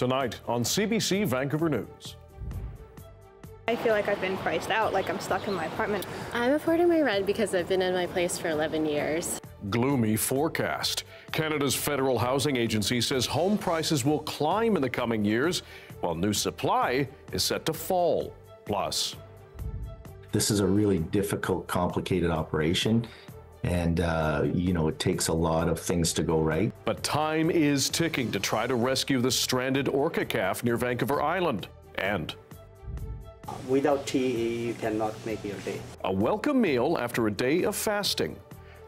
Tonight on CBC Vancouver News. I feel like I've been priced out, like I'm stuck in my apartment. I'm affording my rent because I've been in my place for 11 years. Gloomy forecast. Canada's federal housing agency says home prices will climb in the coming years, while new supply is set to fall. Plus, this is a really difficult, complicated operation. And, uh, you know, it takes a lot of things to go right. But time is ticking to try to rescue the stranded orca calf near Vancouver Island. And without tea, you cannot make your day. A welcome meal after a day of fasting.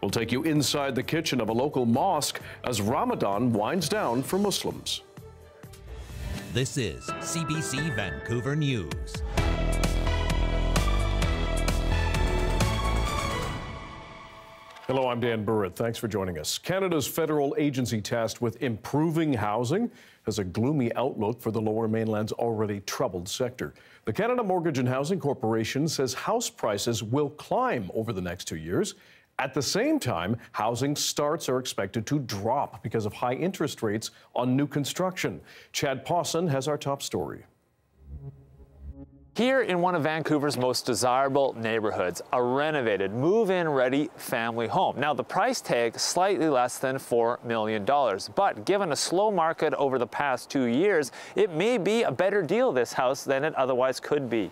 We'll take you inside the kitchen of a local mosque as Ramadan winds down for Muslims. This is CBC Vancouver News. Hello, I'm Dan Burritt. Thanks for joining us. Canada's federal agency tasked with improving housing has a gloomy outlook for the lower mainland's already troubled sector. The Canada Mortgage and Housing Corporation says house prices will climb over the next two years. At the same time, housing starts are expected to drop because of high interest rates on new construction. Chad Pawson has our top story. Here in one of Vancouver's most desirable neighborhoods, a renovated, move-in ready family home. Now the price tag slightly less than $4 million, but given a slow market over the past two years, it may be a better deal this house than it otherwise could be.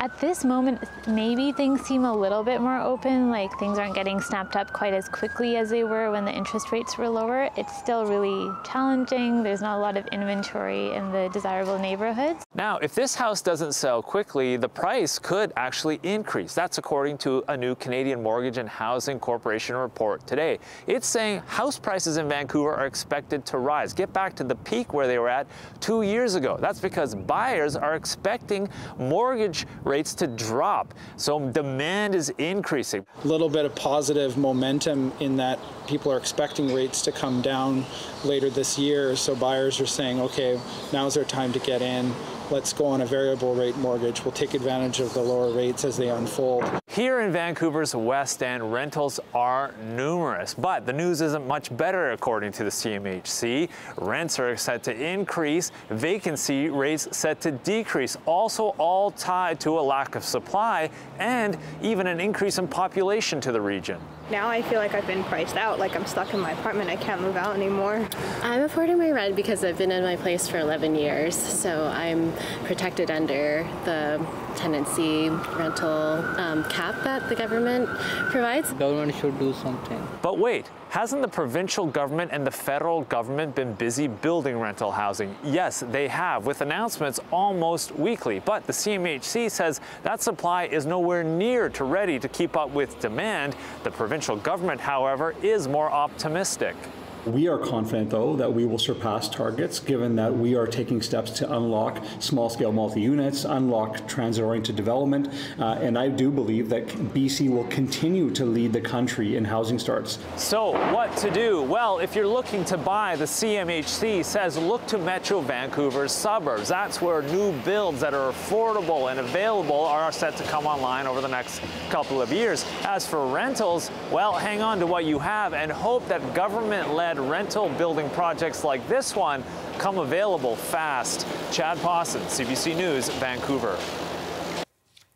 At this moment, maybe things seem a little bit more open, like things aren't getting snapped up quite as quickly as they were when the interest rates were lower. It's still really challenging. There's not a lot of inventory in the desirable neighborhoods. Now, if this house doesn't sell quickly, the price could actually increase. That's according to a new Canadian Mortgage and Housing Corporation report today. It's saying house prices in Vancouver are expected to rise, get back to the peak where they were at two years ago. That's because buyers are expecting mortgage rates to drop. So demand is increasing. A little bit of positive momentum in that people are expecting rates to come down later this year. So buyers are saying, okay, now's their time to get in let's go on a variable rate mortgage. We'll take advantage of the lower rates as they unfold. Here in Vancouver's West End, rentals are numerous, but the news isn't much better according to the CMHC. Rents are set to increase, vacancy rates set to decrease, also all tied to a lack of supply and even an increase in population to the region. Now I feel like I've been priced out, like I'm stuck in my apartment. I can't move out anymore. I'm affording my rent because I've been in my place for 11 years, so I'm protected under the tenancy rental um, cap that the government provides. The government should do something. But wait, hasn't the provincial government and the federal government been busy building rental housing? Yes, they have, with announcements almost weekly. But the CMHC says that supply is nowhere near to ready to keep up with demand. The provincial government, however, is more optimistic. We are confident, though, that we will surpass targets given that we are taking steps to unlock small scale multi units, unlock transit oriented development, uh, and I do believe that BC will continue to lead the country in housing starts. So, what to do? Well, if you're looking to buy, the CMHC says look to Metro Vancouver's suburbs. That's where new builds that are affordable and available are set to come online over the next couple of years. As for rentals, well, hang on to what you have and hope that government led rental building projects like this one come available fast. Chad Pawson, CBC News, Vancouver.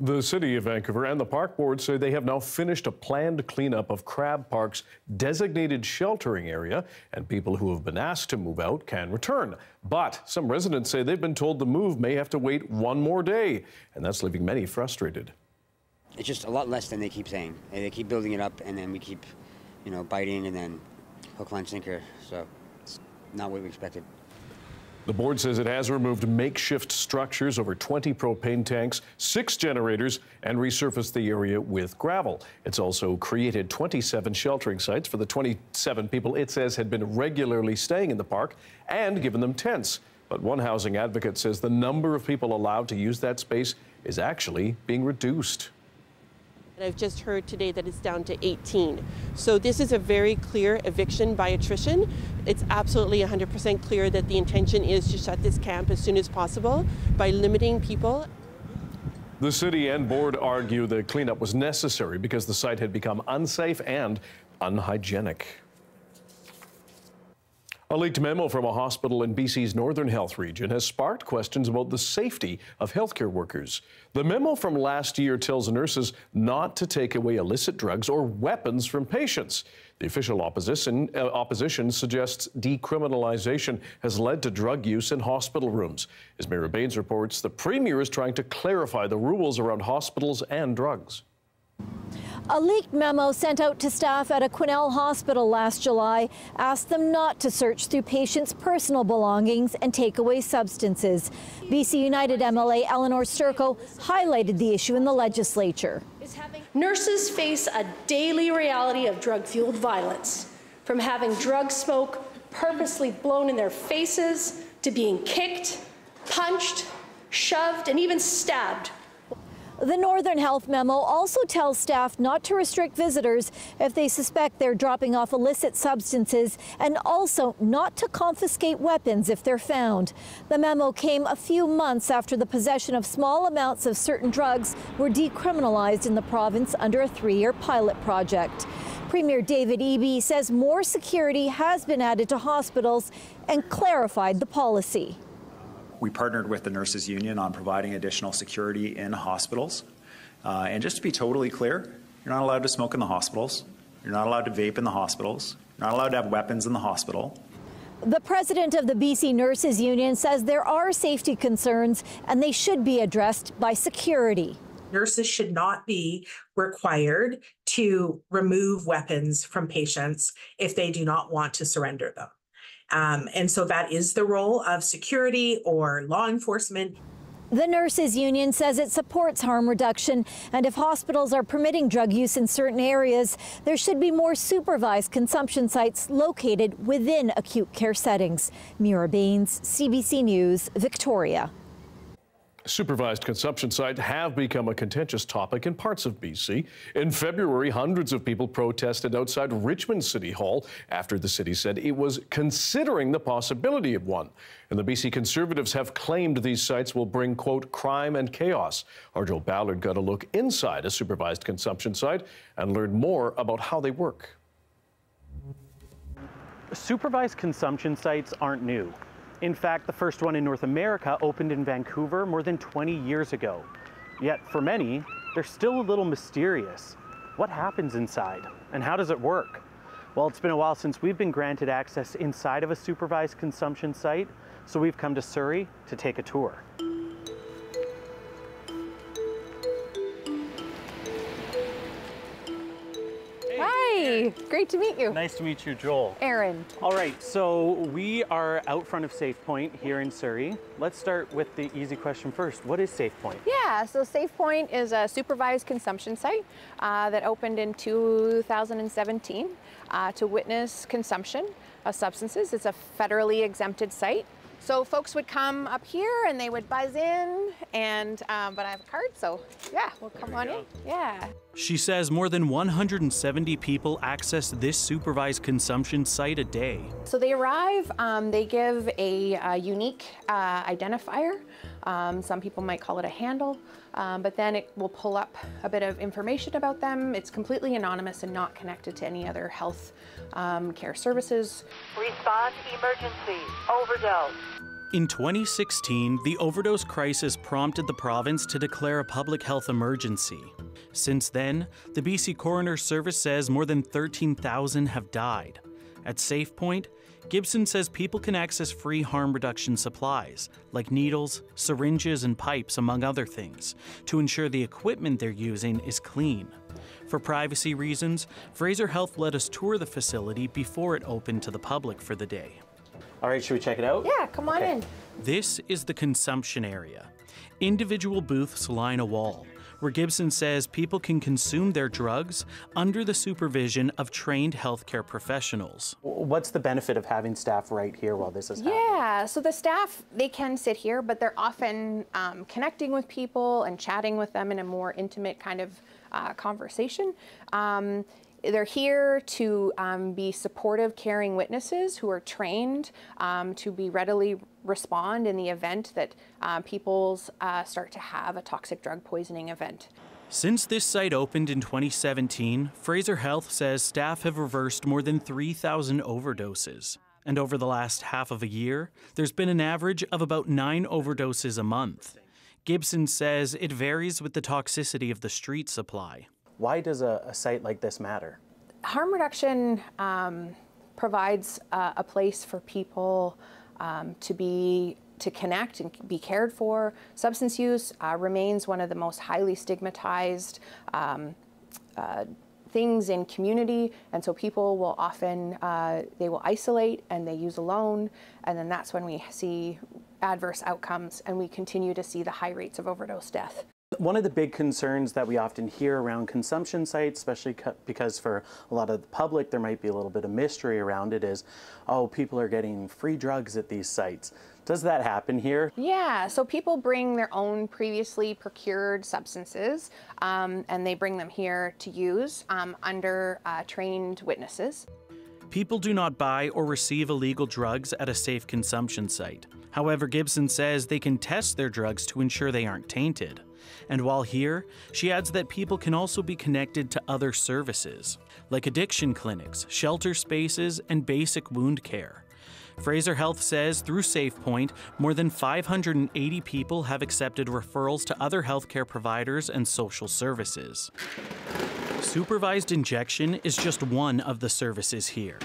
The City of Vancouver and the Park Board say they have now finished a planned cleanup of Crab Park's designated sheltering area, and people who have been asked to move out can return. But some residents say they've been told the move may have to wait one more day, and that's leaving many frustrated. It's just a lot less than they keep saying. They keep building it up, and then we keep, you know, biting, and then hook, line, sinker. So it's not what we expected. The board says it has removed makeshift structures, over 20 propane tanks, six generators, and resurfaced the area with gravel. It's also created 27 sheltering sites for the 27 people it says had been regularly staying in the park and given them tents. But one housing advocate says the number of people allowed to use that space is actually being reduced. I've just heard today that it's down to 18. So this is a very clear eviction by attrition. It's absolutely 100% clear that the intention is to shut this camp as soon as possible by limiting people. The city and board argue the cleanup was necessary because the site had become unsafe and unhygienic. A leaked memo from a hospital in BC's Northern Health region has sparked questions about the safety of healthcare workers. The memo from last year tells nurses not to take away illicit drugs or weapons from patients. The official opposition, uh, opposition suggests decriminalization has led to drug use in hospital rooms. As Meera Bains reports, the Premier is trying to clarify the rules around hospitals and drugs. A leaked memo sent out to staff at a Quesnel hospital last July asked them not to search through patients' personal belongings and take away substances. BC United MLA Elenore Sturko highlighted the issue in the legislature. Nurses face a daily reality of drug fueled violence, from having drug smoke purposely blown in their faces to being kicked, punched, shoved, and even stabbed the Northern Health memo also tells staff not to restrict visitors if they suspect they're dropping off illicit substances and also not to confiscate weapons if they're found. The memo came a few months after the possession of small amounts of certain drugs were decriminalized in the province under a three-year pilot project. Premier David Eby says more security has been added to hospitals and clarified the policy. We partnered with the Nurses Union on providing additional security in hospitals. Uh, and just to be totally clear, you're not allowed to smoke in the hospitals. You're not allowed to vape in the hospitals. You're not allowed to have weapons in the hospital. The president of the BC Nurses Union says there are safety concerns and they should be addressed by security. Nurses should not be required to remove weapons from patients if they do not want to surrender them. Um, and so that is the role of security or law enforcement. The nurses union says it supports harm reduction, and if hospitals are permitting drug use in certain areas, there should be more supervised consumption sites located within acute care settings. Meera Bains, CBC News, Victoria. Supervised consumption sites have become a contentious topic in parts of BC. In February, hundreds of people protested outside Richmond City Hall after the city said it was considering the possibility of one. And the BC Conservatives have claimed these sites will bring, quote, crime and chaos. Joel Ballard got a look inside a supervised consumption site and learned more about how they work. Supervised consumption sites aren't new. In fact, the first one in North America opened in Vancouver more than 20 years ago. Yet for many, they're still a little mysterious. What happens inside and how does it work? Well, it's been a while since we've been granted access inside of a supervised consumption site, so we've come to Surrey to take a tour. Hi, great to meet you. Nice to meet you, Joel. Aaron. All right, so we are out front of Safe Point here in Surrey. Let's start with the easy question first. What is Safe Point? Yeah, so Safe Point is a supervised consumption site uh, that opened in 2017 uh, to witness consumption of substances. It's a federally exempted site. So folks would come up here and they would buzz in, and um, but I have a card, so yeah, we'll come on go. in. Yeah. She says more than 170 people access this supervised consumption site a day. So they arrive, um, they give a, a unique uh, identifier. Um, some people might call it a handle, um, but then it will pull up a bit of information about them. It's completely anonymous and not connected to any other health um, care services. Response emergency, overdose. In 2016, the overdose crisis prompted the province to declare a public health emergency. Since then, the BC Coroner Service says more than 13,000 have died. At SafePoint, Gibson says people can access free harm reduction supplies, like needles, syringes, and pipes, among other things, to ensure the equipment they're using is clean. For privacy reasons, Fraser Health let us tour the facility before it opened to the public for the day. All right, should we check it out? Yeah, come on okay. in. This is the consumption area. Individual booths line a wall, where Gibson says people can consume their drugs under the supervision of trained healthcare professionals. What's the benefit of having staff right here while this is happening? Yeah, so the staff, they can sit here, but they're often um, connecting with people and chatting with them in a more intimate kind of uh, conversation. Um, they're here to um, be supportive, caring witnesses who are trained um, to be readily respond in the event that uh, people uh, start to have a toxic drug poisoning event. Since this site opened in 2017, Fraser Health says staff have reversed more than 3,000 overdoses. And over the last half of a year, there's been an average of about nine overdoses a month. Gibson says it varies with the toxicity of the street supply. Why does a, a site like this matter? Harm reduction um, provides uh, a place for people um, to be to connect and be cared for. Substance use uh, remains one of the most highly stigmatized um, uh, things in community, and so people will often uh, they will isolate and they use alone, and then that's when we see adverse outcomes, and we continue to see the high rates of overdose death. One of the big concerns that we often hear around consumption sites, especially because for a lot of the public there might be a little bit of mystery around it, is oh, people are getting free drugs at these sites. Does that happen here? Yeah, so people bring their own previously procured substances um, and they bring them here to use um, under uh, trained witnesses. People do not buy or receive illegal drugs at a safe consumption site. However, Gibson says they can test their drugs to ensure they aren't tainted. And while here, she adds that people can also be connected to other services, like addiction clinics, shelter spaces, and basic wound care. Fraser Health says through SafePoint, more than 580 people have accepted referrals to other healthcare providers and social services. Supervised injection is just one of the services here.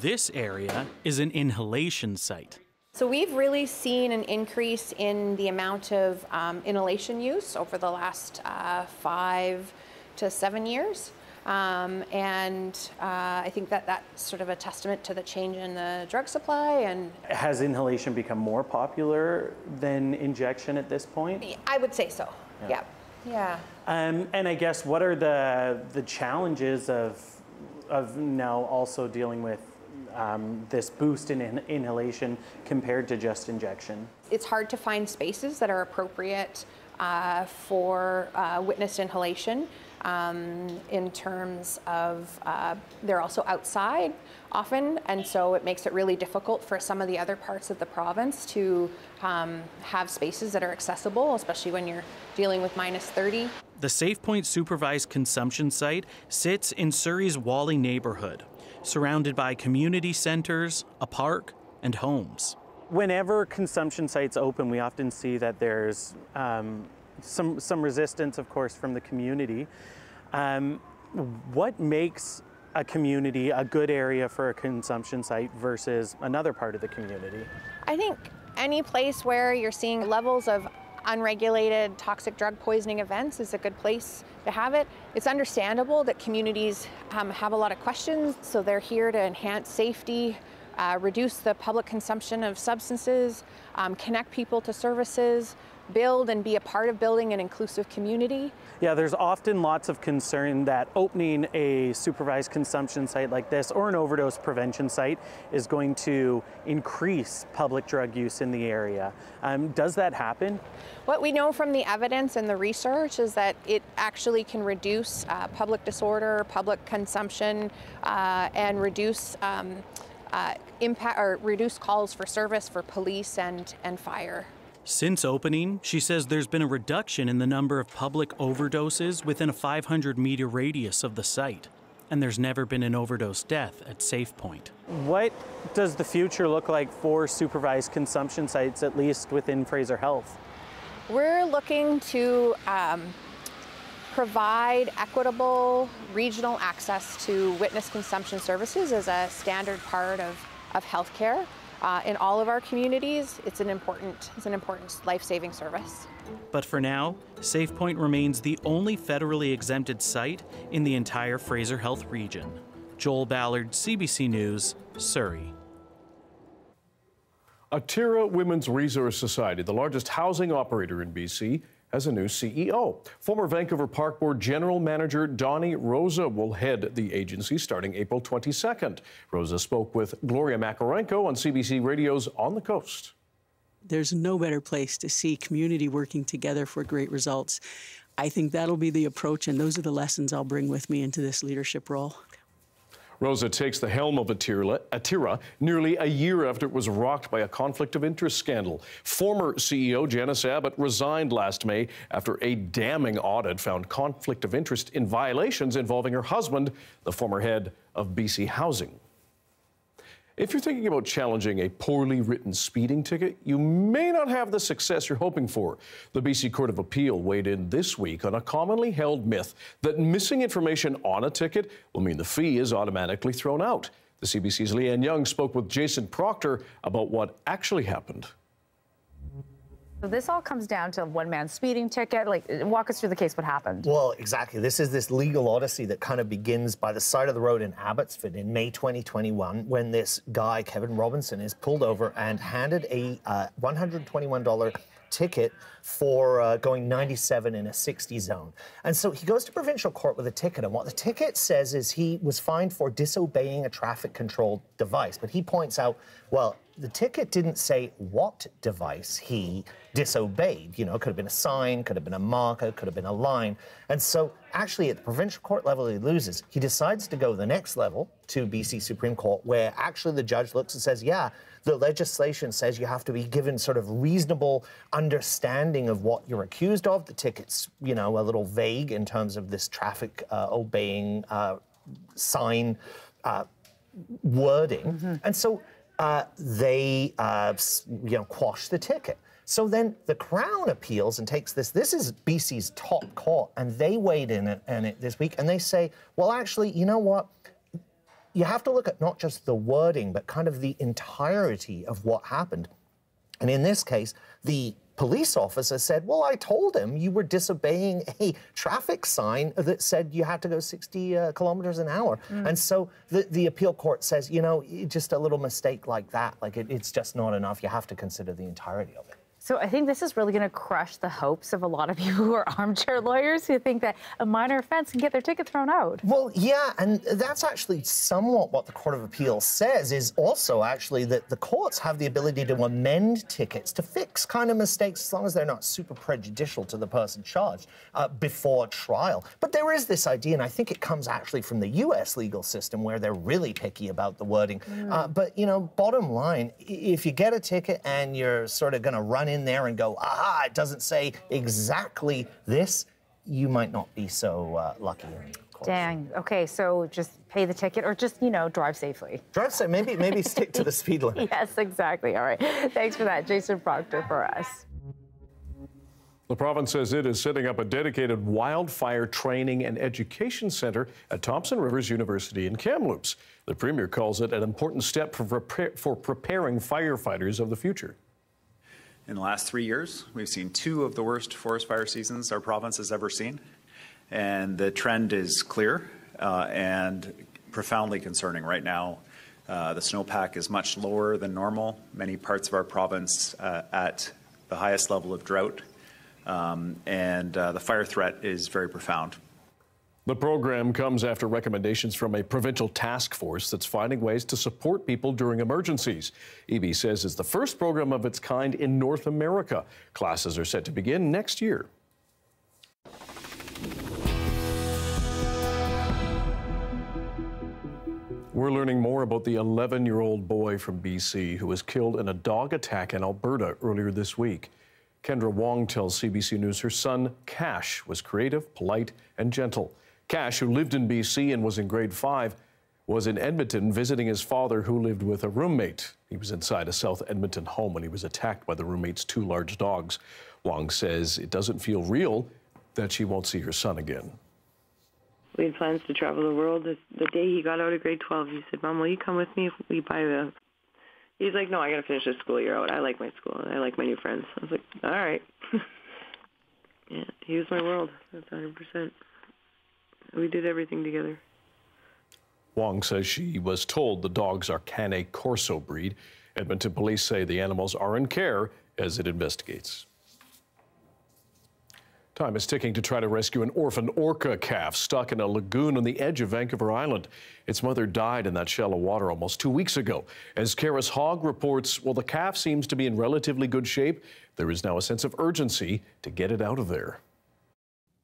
This area is an inhalation site. So we've really seen an increase in the amount of um, inhalation use over the last uh, five to seven years. Um, and uh, I think that that's sort of a testament to the change in the drug supply. And has inhalation become more popular than injection at this point? I would say so. Yeah. Yeah. yeah. Um, and I guess what are the the challenges of of now also dealing with um, this boost in, in inhalation compared to just injection? It's hard to find spaces that are appropriate uh, for uh, witnessed inhalation um, in terms of uh, they're also outside often, and so it makes it really difficult for some of the other parts of the province to um, have spaces that are accessible, especially when you're dealing with minus 30. The SafePoint supervised consumption site sits in Surrey's Whalley neighborhood, surrounded by community centers, a park, and homes. Whenever consumption sites open, we often see that there's um, some, some resistance, of course, from the community. Um, what makes a community a good area for a consumption site versus another part of the community? I think any place where you're seeing levels of unregulated toxic drug poisoning events is a good place to have it. It's understandable that communities um, have a lot of questions, so they're here to enhance safety, uh, reduce the public consumption of substances, um, connect people to services, build and be a part of building an inclusive community. Yeah, there's often lots of concern that opening a supervised consumption site like this or an overdose prevention site is going to increase public drug use in the area. Um, does that happen? What we know from the evidence and the research is that it actually can reduce uh, public disorder, public consumption, uh, and reduce um, uh, impact or reduce calls for service for police and, and fire. Since opening, she says there's been a reduction in the number of public overdoses within a 500 meter radius of the site. And there's never been an overdose death at SafePoint. What does the future look like for supervised consumption sites, at least within Fraser Health? We're looking to um, provide equitable regional access to witness consumption services as a standard part of, of healthcare. Uh, in all of our communities, it's an important, it's an important life-saving service. But for now, SafePoint remains the only federally exempted site in the entire Fraser Health region. Joel Ballard, CBC News, Surrey. Atira Women's Resource Society, the largest housing operator in BC, as a new CEO. Former Vancouver Park Board General Manager Donnie Rosa will head the agency starting April 22nd. Rosa spoke with Gloria Macarenko on CBC Radio's On the Coast. There's no better place to see community working together for great results. I think that'll be the approach, and those are the lessons I'll bring with me into this leadership role. Rosa takes the helm of Atira, Atira nearly a year after it was rocked by a conflict of interest scandal. Former CEO Janice Abbott resigned last May after a damning audit found conflict of interest in violations involving her husband, the former head of BC Housing. If you're thinking about challenging a poorly written speeding ticket, you may not have the success you're hoping for. The BC Court of Appeal weighed in this week on a commonly held myth that missing information on a ticket will mean the fee is automatically thrown out. The CBC's Lien Yeung spoke with Jason Proctor about what actually happened. So this all comes down to one man's speeding ticket. Like, walk us through the case. What happened? Well, exactly. This is this legal odyssey that kind of begins by the side of the road in Abbotsford in May 2021, when this guy Kevin Robinson is pulled over and handed a uh, $121 ticket for uh, going 97 in a 60 zone. And so he goes to provincial court with a ticket. And what the ticket says is he was fined for disobeying a traffic control device. But he points out, well, the ticket didn't say what device he disobeyed. You know, it could have been a sign, could have been a marker, could have been a line. And so, actually, at the provincial court level, he loses. He decides to go the next level to BC Supreme Court, where actually the judge looks and says, yeah, the legislation says you have to be given sort of reasonable understanding of what you're accused of. The ticket's, you know, a little vague in terms of this traffic uh, obeying uh, sign uh, wording. Mm-hmm. And so uh, they, uh, you know, quash the ticket. So then the Crown appeals and takes this. This is BC's top court, and they weighed in it, in it this week, and they say, well, actually, you know what? You have to look at not just the wording, but kind of the entirety of what happened. And in this case, the police officer said, Well, I told him you were disobeying a traffic sign that said you had to go 60 uh, kilometers an hour. Mm. And so the, the appeal court says, You know, just a little mistake like that, like it, it's just not enough. You have to consider the entirety of it. So I think this is really going to crush the hopes of a lot of people who are armchair lawyers who think that a minor offense can get their ticket thrown out. Well, yeah, and that's actually somewhat what the Court of Appeal says is also actually that the courts have the ability to amend tickets to fix kind of mistakes as long as they're not super prejudicial to the person charged uh, before trial. But there is this idea, and I think it comes actually from the U.S. legal system where they're really picky about the wording. Mm. Uh, but, you know, bottom line, if you get a ticket and you're sort of going to run in there and go, aha, it doesn't say exactly this, you might not be so uh, lucky. Dang. Okay, so just pay the ticket or just, you know, drive safely. Drive safe. Maybe, maybe stick to the speed limit. yes, exactly. All right. Thanks for that, Jason Proctor, for us. The province says it is setting up a dedicated wildfire training and education center at Thompson Rivers University in Kamloops. The premier calls it an important step for, prepar- for preparing firefighters of the future. In the last three years, we've seen two of the worst forest fire seasons our province has ever seen. And the trend is clear uh, and profoundly concerning right now. Uh, the snowpack is much lower than normal. Many parts of our province uh, at the highest level of drought. Um, and uh, the fire threat is very profound. The program comes after recommendations from a provincial task force that's finding ways to support people during emergencies. Eby says it's the first program of its kind in North America. Classes are set to begin next year. We're learning more about the 11 year old boy from BC who was killed in a dog attack in Alberta earlier this week. Kendra Wong tells CBC News her son, Cash, was creative, polite, and gentle. Cash, who lived in BC and was in grade five, was in Edmonton visiting his father, who lived with a roommate. He was inside a South Edmonton home when he was attacked by the roommate's two large dogs. Wong says it doesn't feel real that she won't see her son again. We had plans to travel the world. The day he got out of grade 12, he said, Mom, will you come with me if we buy the... He's like, no, I got to finish this school year out. I like my school. I like my new friends. I was like, all right. yeah, he was my world. That's 100%. We did everything together. Wong says she was told the dogs are Cane Corso breed. Edmonton police say the animals are in care as it investigates. Time is ticking to try to rescue an orphan orca calf stuck in a lagoon on the edge of Vancouver Island. Its mother died in that shallow water almost two weeks ago. As Karis Hogg reports, while the calf seems to be in relatively good shape, there is now a sense of urgency to get it out of there.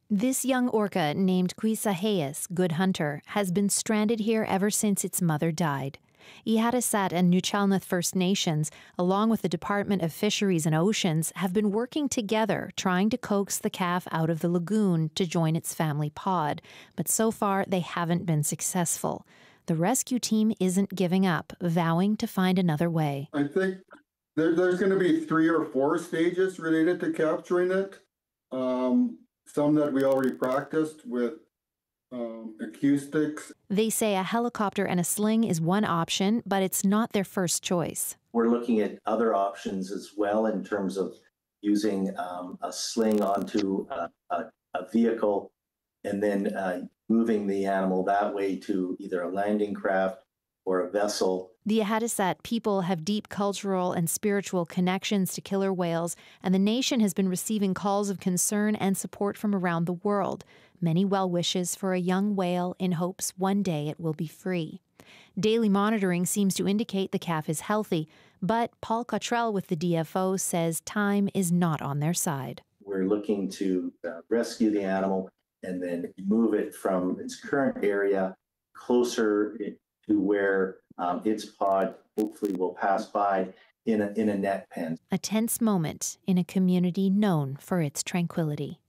This young orca, named Quisaheus, Good Hunter, has been stranded here ever since its mother died. Ehattesaht and Nuu-chah-nulth First Nations, along with the Department of Fisheries and Oceans, have been working together trying to coax the calf out of the lagoon to join its family pod, but so far they haven't been successful. the rescue team isn't giving up, vowing to find another way. I think there, there's going to be three or four stages related to capturing it. Um, some that we already practiced with um, acoustics. They say a helicopter and a sling is one option, but it's not their first choice. We're looking at other options as well in terms of using um, a sling onto a, a, a, vehicle and then uh, moving the animal that way to either a landing craft or a vessel. The Ehattesaht people have deep cultural and spiritual connections to killer whales, and the nation has been receiving calls of concern and support from around the world. Many well wishes for a young whale in hopes one day it will be free. Daily monitoring seems to indicate the calf is healthy, but Paul Cottrell with the DFO says time is not on their side. We're looking to uh, rescue the animal and then move it from its current area closer to where um, its pod hopefully will pass by in a, in a net pen. A tense moment in a community known for its tranquility.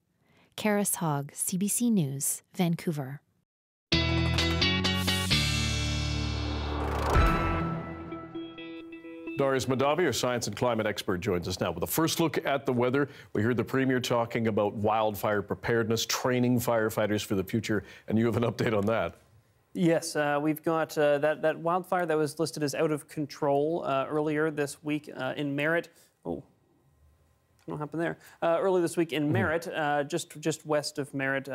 Karis Hogg, CBC News, Vancouver. Darius Mahdavi, our science and climate expert, joins us now with a first look at the weather. We heard the Premier talking about wildfire preparedness, training firefighters for the future, and you have an update on that. Yes, uh, we've got uh, that, that wildfire that was listed as out of control uh, earlier this week uh, in Merritt. Oh, what happened there? Uh, earlier this week in mm-hmm. Merritt, uh, just just west of Merritt,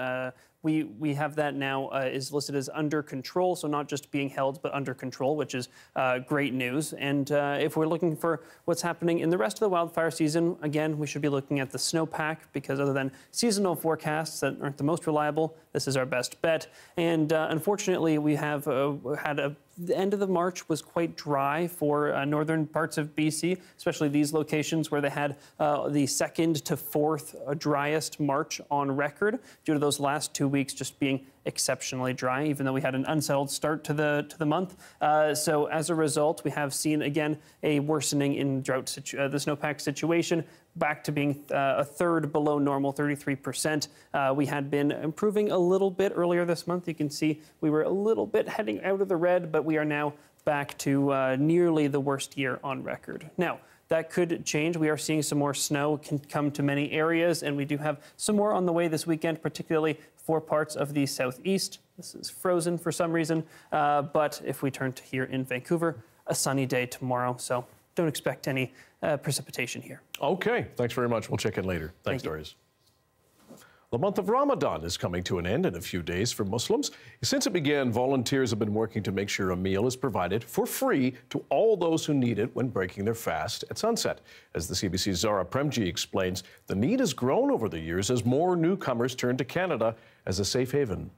we we have that now uh, is listed as under control, so not just being held, but under control, which is uh, great news. And uh, if we're looking for what's happening in the rest of the wildfire season, again, we should be looking at the snowpack because other than seasonal forecasts that aren't the most reliable, this is our best bet. And uh, unfortunately, we have uh, had a the end of the March was quite dry for uh, northern parts of BC, especially these locations where they had uh, the second to fourth driest March on record due to those last two weeks just being exceptionally dry, even though we had an unsettled start to the to the month. Uh, so as a result, we have seen again a worsening in drought situ- uh, the snowpack situation, back to being uh, a third below normal, 33%. Uh, we had been improving a little bit earlier this month. You can see we were a little bit heading out of the red, but we are now back to uh, nearly the worst year on record. Now. That could change. We are seeing some more snow can come to many areas, and we do have some more on the way this weekend, particularly for parts of the southeast. This is frozen for some reason, uh, but if we turn to here in Vancouver, a sunny day tomorrow, so don't expect any uh, precipitation here. Okay, thanks very much. We'll check in later. Thanks, Thank Darius. The month of Ramadan is coming to an end in a few days for Muslims. Since it began, volunteers have been working to make sure a meal is provided for free to all those who need it when breaking their fast at sunset. As the CBC's Zahra Premji explains, the need has grown over the years as more newcomers turn to Canada as a safe haven.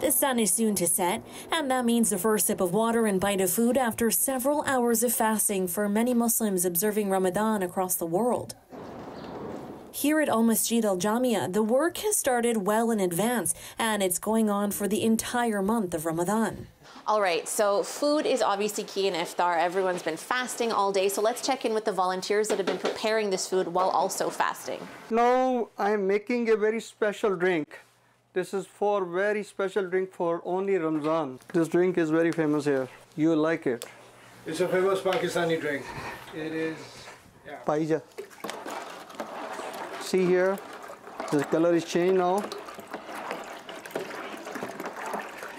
The sun is soon to set, and that means the first sip of water and bite of food after several hours of fasting for many Muslims observing Ramadan across the world. Here at Al Masjid Al Jamia, the work has started well in advance, and it's going on for the entire month of Ramadan. All right, so food is obviously key in iftar. Everyone's been fasting all day, so let's check in with the volunteers that have been preparing this food while also fasting. Now I'm making a very special drink. This is for very special drink for only Ramadan. This drink is very famous here. You like it. It's a famous Pakistani drink. It is yeah. Paija. See here, the color is changed now.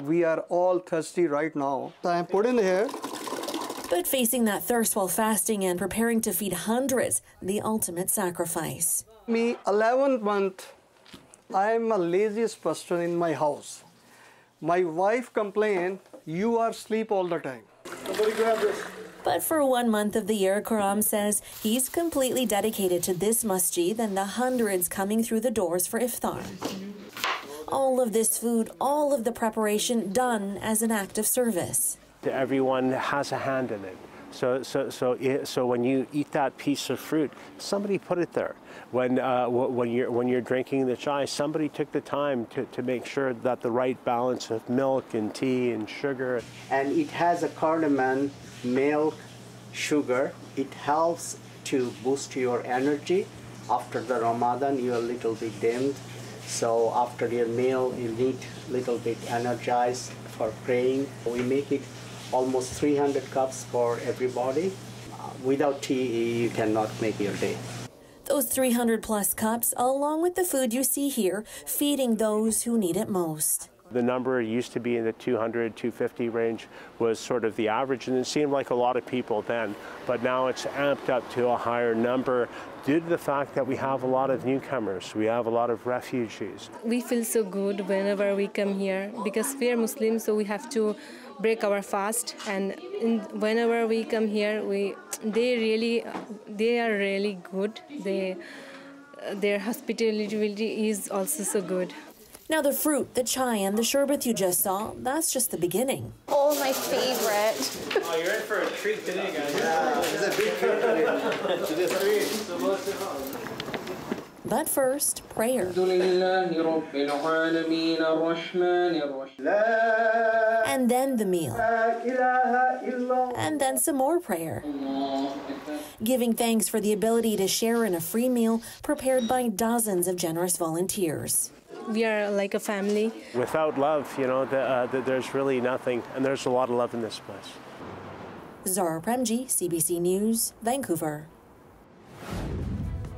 We are all thirsty right now. I'm putting here. But facing that thirst while fasting and preparing to feed hundreds, the ultimate sacrifice. Me, 11 month, I'm a laziest person in my house. My wife complained, you are sleep all the time. Somebody grab this. But for one month of the year, Karam says he's completely dedicated to this masjid and the hundreds coming through the doors for iftar. All of this food, all of the preparation done as an act of service. Everyone has a hand in it. So, so, so, so when you eat that piece of fruit, somebody put it there. When, uh, when, you're, when you're drinking the chai, somebody took the time to, to make sure that the right balance of milk and tea and sugar. And it has a cardamom milk, sugar. It helps to boost your energy. After the Ramadan, you're a little bit dimmed. So after your meal, you need a little bit energized for praying. We make it almost 300 cups for everybody. Without tea, you cannot make your day. Those 300 plus cups, along with the food you see here, feeding those who need it most. The number used to be in the 200, 250 range was sort of the average, and it seemed like a lot of people then. But now it's amped up to a higher number due to the fact that we have a lot of newcomers, we have a lot of refugees. We feel so good whenever we come here because we are Muslims, so we have to break our fast. And in, whenever we come here, we they really they are really good. They their hospitality is also so good. Now, the fruit, the chai, and the sherbet you just saw, that's just the beginning. Oh, my favorite. oh, you're in for a treat today, guys. Yeah, it's a big treat today. But first, prayer. And then the meal. And then some more prayer. Giving thanks for the ability to share in a free meal prepared by dozens of generous volunteers. We are like a family. Without love, you know, the, uh, the, there's really nothing, and there's a lot of love in this place. Zahra Premji, CBC News, Vancouver.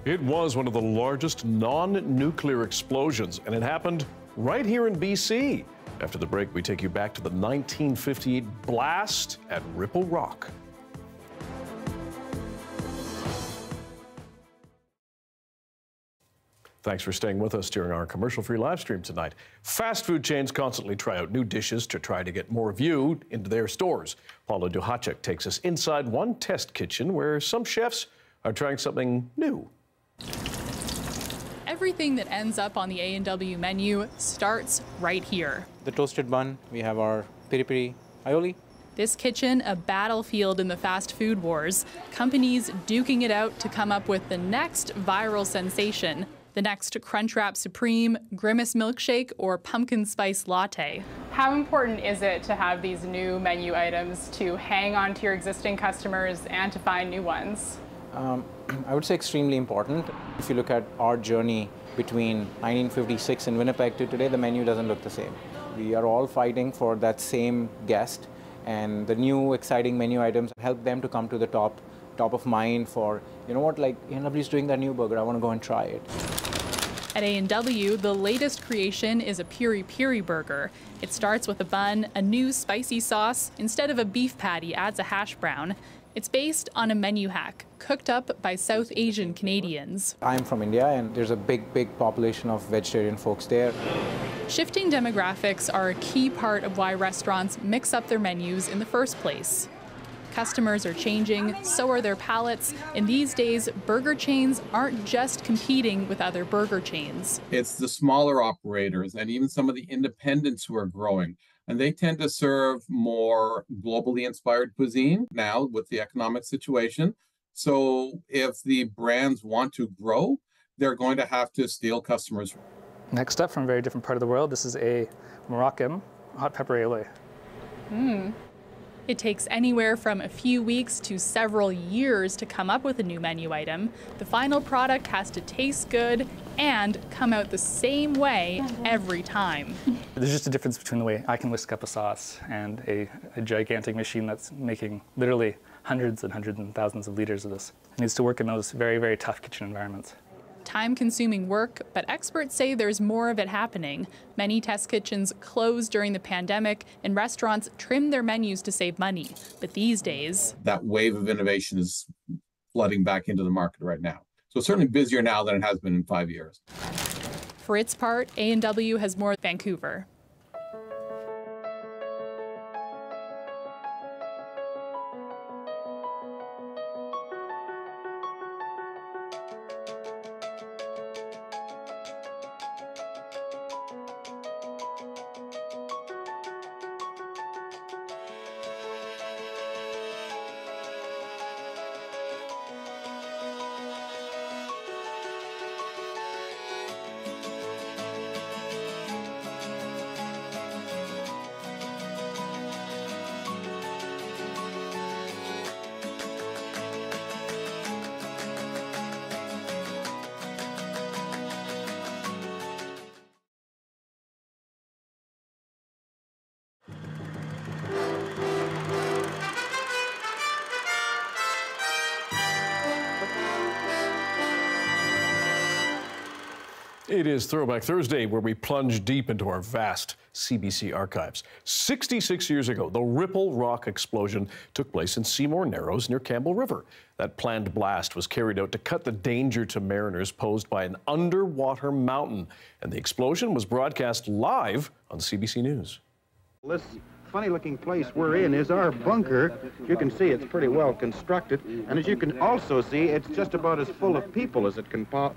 It was one of the largest non nuclear explosions, and it happened right here in BC. After the break, we take you back to the 1958 blast at Ripple Rock. Thanks for staying with us during our commercial free live stream tonight. Fast food chains constantly try out new dishes to try to get more of you into their stores. Paula Duhatschek takes us inside one test kitchen where some chefs are trying something new. Everything that ends up on the A&W menu starts right here. The toasted bun, we have our piri piri aioli. This kitchen, a battlefield in the fast food wars. Companies duking it out to come up with the next viral sensation, the next Crunchwrap Supreme, Grimace Milkshake, or Pumpkin Spice Latte. How important is it to have these new menu items to hang on to your existing customers and to find new ones? Um, I would say extremely important. If you look at our journey between 1956 in Winnipeg to today, the menu doesn't look the same. We are all fighting for that same guest, and the new exciting menu items help them to come to the top, top of mind for, you know what, like A&W is doing that new burger, I want to go and try it. At A&W, the latest creation is a Piri Piri burger. It starts with a bun, a new spicy sauce, instead of a beef patty adds a hash brown. It's based on a menu hack cooked up by South Asian Canadians. I'm from India and there's a big, big population of vegetarian folks there. Shifting demographics are a key part of why restaurants mix up their menus in the first place. Customers are changing, so are their palates, and these days, burger chains aren't just competing with other burger chains. It's the smaller operators and even some of the independents who are growing and they tend to serve more globally inspired cuisine now with the economic situation. So if the brands want to grow, they're going to have to steal customers. Next up from a very different part of the world, this is a Moroccan hot pepper aioli. Mm. It takes anywhere from a few weeks to several years to come up with a new menu item. The final product has to taste good and come out the same way every time. There's just a difference between the way I can whisk up a sauce and a, a gigantic machine that's making literally hundreds and hundreds and thousands of liters of this. It needs to work in those very, very tough kitchen environments time consuming work, but experts say there's more of it happening. Many test kitchens closed during the pandemic, and restaurants trimmed their menus to save money. But these days, that wave of innovation is flooding back into the market right now. So it's certainly busier now than it has been in five years. For its part, A&W has more Vancouver. It is Throwback Thursday, where we plunge deep into our vast CBC archives. 66 years ago, the Ripple Rock explosion took place in Seymour Narrows near Campbell River. That planned blast was carried out to cut the danger to mariners posed by an underwater mountain. And the explosion was broadcast live on CBC News. This funny looking place we're in is our bunker. You can see it's pretty well constructed. And as you can also see, it's just about as full of people as it can po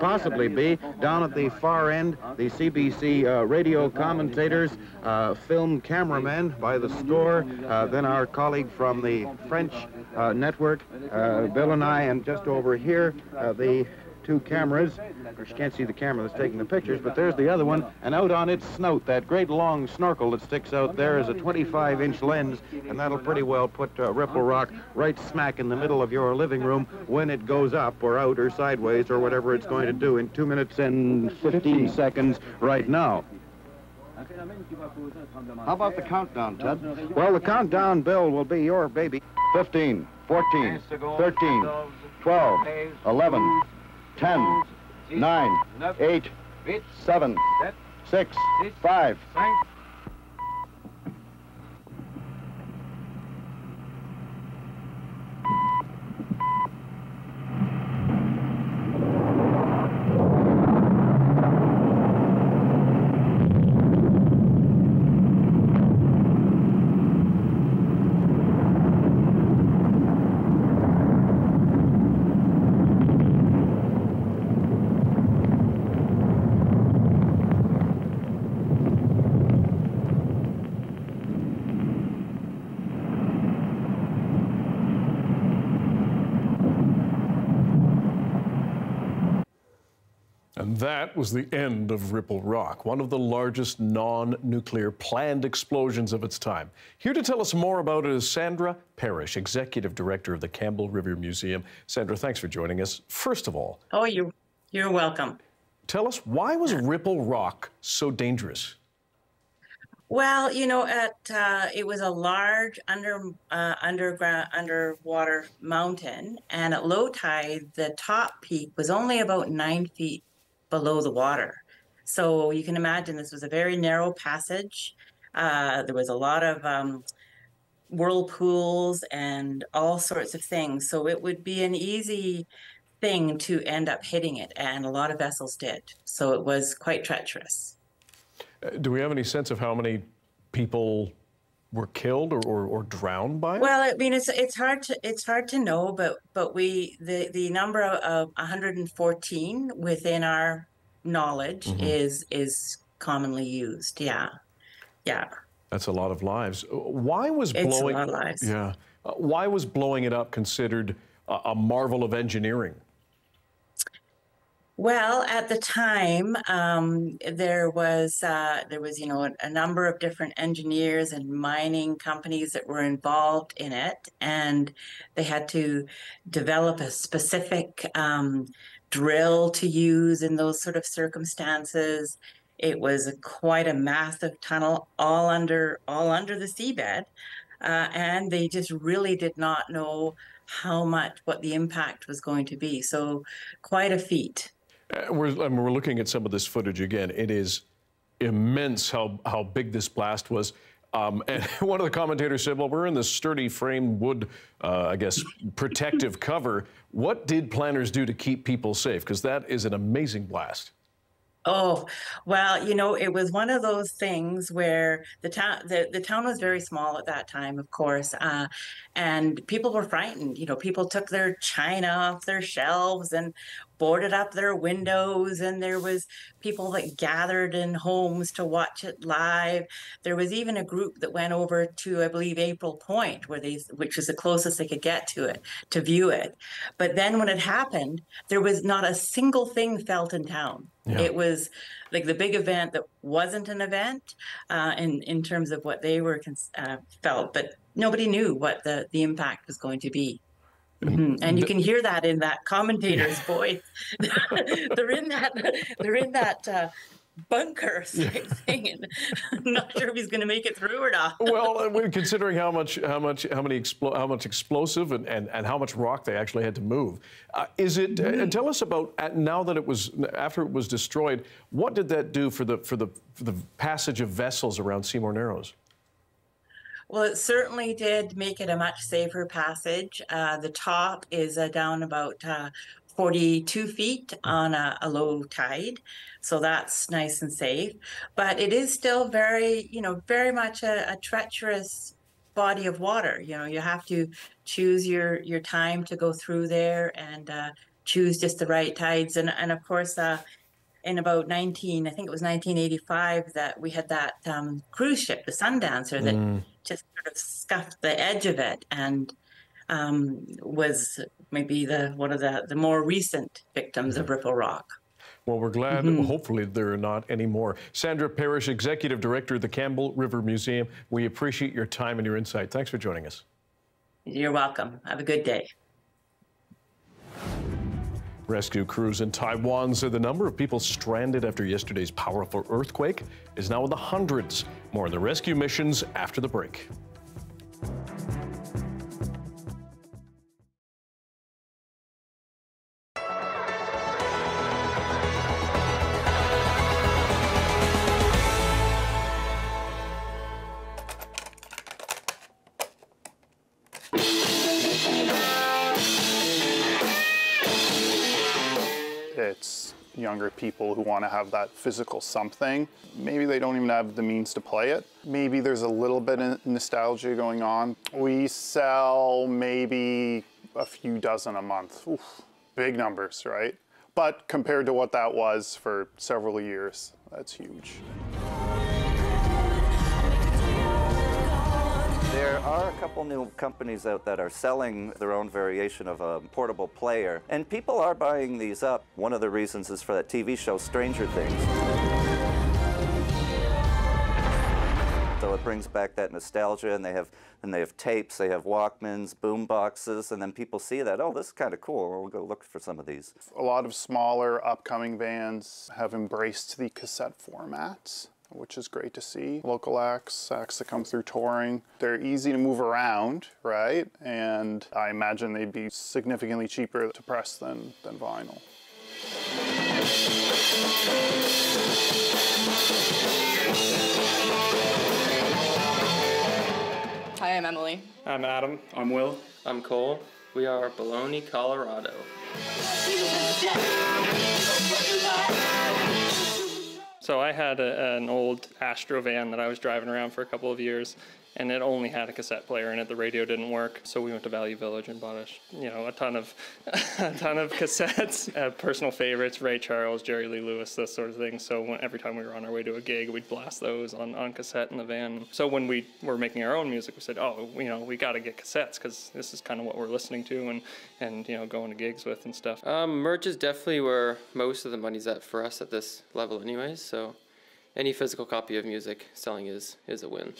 possibly be. Down at the far end, the CBC uh, radio commentators, uh, film cameramen by the score, uh, then our colleague from the French uh, network, uh, Bill and I, and just over here, uh, the two cameras. Of course, you can't see the camera that's taking the pictures, but there's the other one. And out on its snout, that great long snorkel that sticks out there is a 25-inch lens, and that'll pretty well put uh, Ripple Rock right smack in the middle of your living room when it goes up or out or sideways or whatever it's going to do in two minutes and 15 seconds right now. How about the countdown, Ted? Well, the countdown, Bill, will be your baby. 15, 14, 13, 12, 11, 10, 9, 8, 7, 6, 5. And that was the end of Ripple Rock, one of the largest non nuclear planned explosions of its time. Here to tell us more about it is Sandra Parrish, Executive Director of the Campbell River Museum. Sandra, thanks for joining us. First of all, Oh, you, you're welcome. tell us why was Ripple Rock so dangerous? Well, you know, at uh, it was a large under uh, underground underwater mountain, and at low tide, the top peak was only about nine feet below the water. So you can imagine this was a very narrow passage. Uh, there was a lot of um, whirlpools and all sorts of things. So it would be an easy thing to end up hitting it, and a lot of vessels did. So it was quite treacherous. Uh, Do we have any sense of how many people were killed or, or, or drowned by it? Well, I mean, it's it's hard to it's hard to know, but but we the the number of 114 within our knowledge Mhm. is is commonly used. Yeah, yeah. That's a lot of lives. Uh, Why was It's a blowing? lot of lives. Yeah. Uh, why was blowing it up considered a, a marvel of engineering? Well, at the time, um, there was uh, there was you know a, a number of different engineers and mining companies that were involved in it, and they had to develop a specific um, drill to use in those sort of circumstances. It was a, quite a massive tunnel, all under all under the seabed, uh, and they just really did not know how much what the impact was going to be. So, quite a feat. Uh, we're, and we're looking at some of this footage again. It is immense how, how big this blast was. Um, and one of the commentators said, well, we're in this sturdy frame wood, uh, I guess, protective cover. What did planners do to keep people safe? Because that is an amazing blast. Oh, well, you know, it was one of those things where the town the, the town was very small at that time, of course, uh, and people were frightened. You know, people took their china off their shelves and boarded up their windows, and there was people that gathered in homes to watch it live. There was even a group that went over to, I believe, April Point, where they, which was the closest they could get to it, to view it. But then when it happened, there was not a single thing felt in town. Yeah. It was like the big event that wasn't an event uh, in in terms of what they were uh, felt, but nobody knew what the the impact was going to be. Mhm. And you can hear that in that commentator's voice. they're in that they're in that uh, bunker thing and not sure if he's going to make it through or not well, considering how much, how much, how many, explo- how much explosive and, and, and how much rock they actually had to move, uh, is it? uh, And tell us about now that it was after it was destroyed. What did that do for the for the for the passage of vessels around Seymour Narrows? Well, it certainly did make it a much safer passage. Uh, the top is uh, down about uh, 42 feet on a, a low tide, so that's nice and safe. But it is still very, you know, very much a, a treacherous body of water. You know, you have to choose your your time to go through there and uh, choose just the right tides. And and of course, uh, in about 19, I think it was 1985, that we had that um, cruise ship, the Sundancer, that Mm. just sort of scuffed the edge of it and um, was maybe the one of the, the more recent victims of Ripple Rock. Well, we're glad. Mhm. Hopefully, there are not any more. Sandra Parrish, Executive Director of the Campbell River Museum. We appreciate your time and your insight. Thanks for joining us. You're welcome. Have a good day. Rescue crews in Taiwan say the number of people stranded after yesterday's powerful earthquake is now in the hundreds. More on the rescue missions after the break. Younger people who want to have that physical something. Maybe they don't even have the means to play it. Maybe there's a little bit of nostalgia going on. We sell maybe a few dozen a month. Oof, big numbers, right? But compared to what that was for several years, that's huge. There are a couple new companies out that are selling their own variation of a portable player, and people are buying these up. One of the reasons is for that TV show Stranger Things. So it brings back that nostalgia, and they have and they have tapes, they have Walkmans, boom boxes, and then people see that, oh, this is kind of cool. We'll go look for some of these. A lot of smaller upcoming bands have embraced the cassette formats, which is great to see. Local acts, acts that come through touring, they're easy to move around, right? And I imagine they'd be significantly cheaper to press than, than vinyl. Hi, I'm Emily. I'm Adam. I'm Will. I'm Cole. We are Bologna, Colorado. So I had a, an old Astro van that I was driving around for a couple of years, and it only had a cassette player in it. The radio didn't work, so we went to Value Village and bought a, you know, a ton of, a ton of cassettes. Uh, personal favorites: Ray Charles, Jerry Lee Lewis, this sort of thing. So when, every time we were on our way to a gig, we'd blast those on, on cassette in the van. So when we were making our own music, we said, oh, you know, we got to get cassettes because this is kind of what we're listening to and and you know going to gigs with and stuff. Um, merch is definitely where most of the money's at for us at this level, anyways. So any physical copy of music selling is is a win.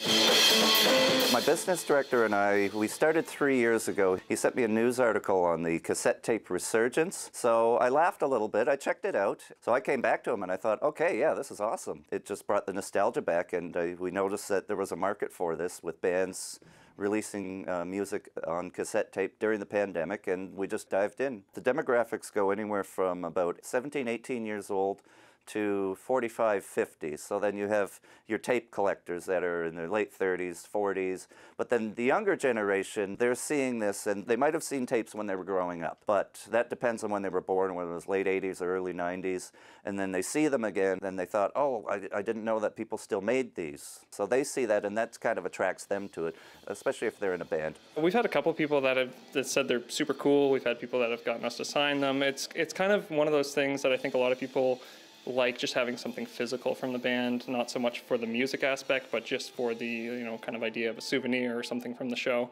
My business director and I, we started three years ago. He sent me a news article on the cassette tape resurgence. So I laughed a little bit. I checked it out. So I came back to him and I thought, okay, yeah, this is awesome. It just brought the nostalgia back, and uh, we noticed that there was a market for this with bands releasing uh, music on cassette tape during the pandemic, and we just dived in. The demographics go anywhere from about 17, 18 years old to 45, 50. So then you have your tape collectors that are in their late 30s, 40s. But then the younger generation, they're seeing this and they might have seen tapes when they were growing up. But that depends on when they were born, whether it was late 80s or early 90s. And then they see them again and they thought, oh, I, I didn't know that people still made these. So they see that and that kind of attracts them to it, especially if they're in a band. We've had a couple people that have that said they're super cool. We've had people that have gotten us to sign them. It's it's kind of one of those things that I think a lot of people like just having something physical from the band, not so much for the music aspect, but just for the you know kind of idea of a souvenir or something from the show.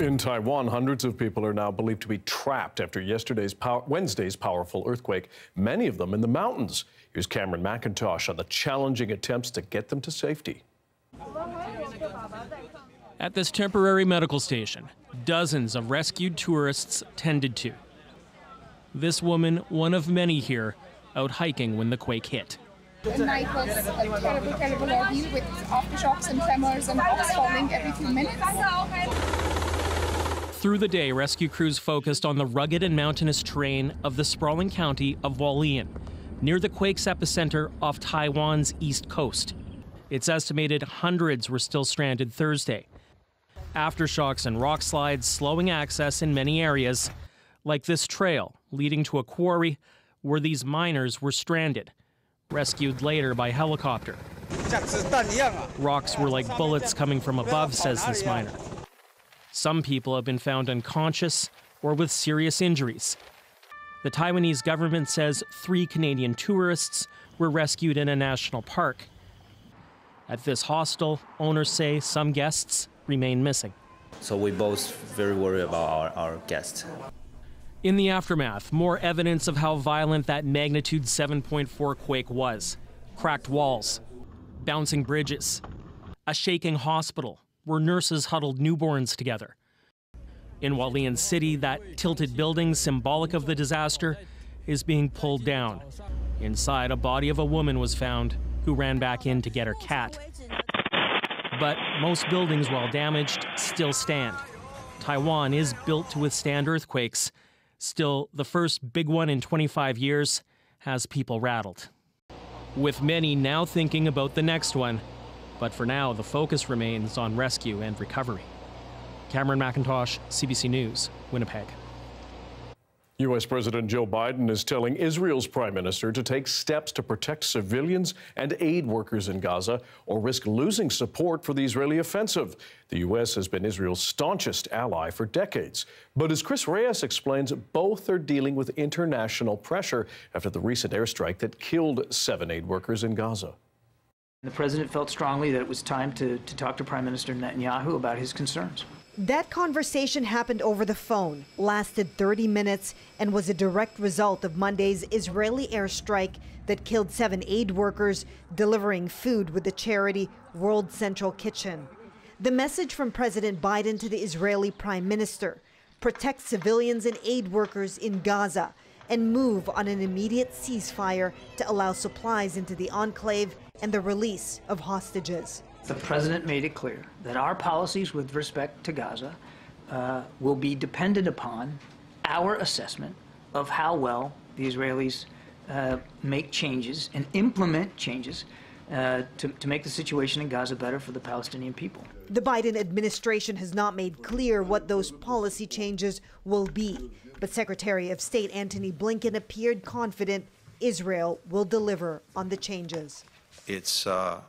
In Taiwan, hundreds of people are now believed to be trapped after yesterday's power, Wednesday's powerful earthquake, many of them in the mountains. Here's Cameron McIntosh on the challenging attempts to get them to safety. At this temporary medical station, dozens of rescued tourists tended to. This woman, one of many here, out hiking when the quake hit. The night was a terrible, terrible ordeal with aftershocks and tremors and rocks falling every few minutes. Through the day, rescue crews focused on the rugged and mountainous terrain of the sprawling county of Hualien, near the quake's epicenter off Taiwan's east coast. It's estimated hundreds were still stranded Thursday. Aftershocks and rock slides slowing access in many areas, like this trail leading to a quarry where these miners were stranded, rescued later by helicopter. Rocks were like bullets coming from above, says this miner. Some people have been found unconscious or with serious injuries. The Taiwanese government says three Canadian tourists were rescued in a national park. At this hostel, owners say some guests remain missing. So we both very worried about our, our guests. In the aftermath, more evidence of how violent that magnitude 7.4 quake was. Cracked walls, bouncing bridges, a shaking hospital where nurses huddled newborns together. In Hualien City, that tilted building symbolic of the disaster is being pulled down. Inside, a body of a woman was found who ran back in to get her cat. But most buildings, while damaged, still stand. Taiwan is built to withstand earthquakes. Still, the first big one in 25 years has people rattled. With many now thinking about the next one, but for now, the focus remains on rescue and recovery. Cameron McIntosh, CBC News, Winnipeg. U.S. President Joe Biden is telling Israel's prime minister to take steps to protect civilians and aid workers in Gaza or risk losing support for the Israeli offensive. The U.S. has been Israel's staunchest ally for decades. But as Chris Reyes explains, both are dealing with international pressure after the recent airstrike that killed seven aid workers in Gaza. The president felt strongly that it was time to, to talk to Prime Minister Netanyahu about his concerns. That conversation happened over the phone, lasted 30 minutes, and was a direct result of Monday's Israeli airstrike that killed seven aid workers delivering food with the charity World Central Kitchen. The message from President Biden to the Israeli Prime Minister protect civilians and aid workers in Gaza and move on an immediate ceasefire to allow supplies into the enclave and the release of hostages. The president made it clear that our policies with respect to Gaza uh, will be dependent upon our assessment of how well the Israelis uh, make changes and implement changes uh, to, to make the situation in Gaza better for the Palestinian people. The Biden administration has not made clear what those policy changes will be, but Secretary of State Antony Blinken appeared confident Israel will deliver on the changes. It's uh,